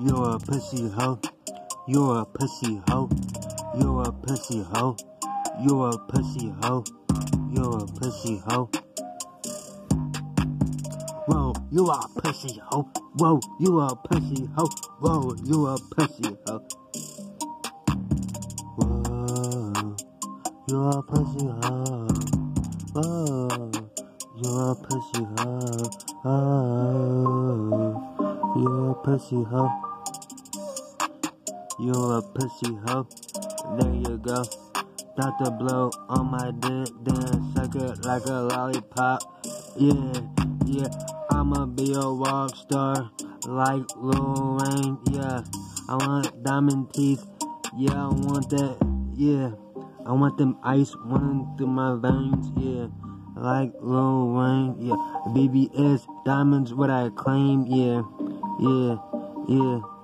You're a pussy hoe. You're a pussy hoe. You're a pussy hoe. You're a pussy hoe. You're a pussy hoe. Whoa, you are a pussy hoe. Whoa, you are a pussy hoe. Whoa, you are a pussy hoe. Whoa, you are a pussy hoe. Whoa, you are a pussy hoe. Oh, you a pussy hoe. You a pussy hoe. There you go. To blow on my dick, then suck it like a lollipop. Yeah, yeah. I'ma be a rock star like Lil Wayne. Yeah, I want diamond teeth. Yeah, I want that. Yeah, I want them ice running through my veins. Yeah, like Lil Wayne. Yeah, BBS diamonds, what I claim. Yeah, yeah, yeah.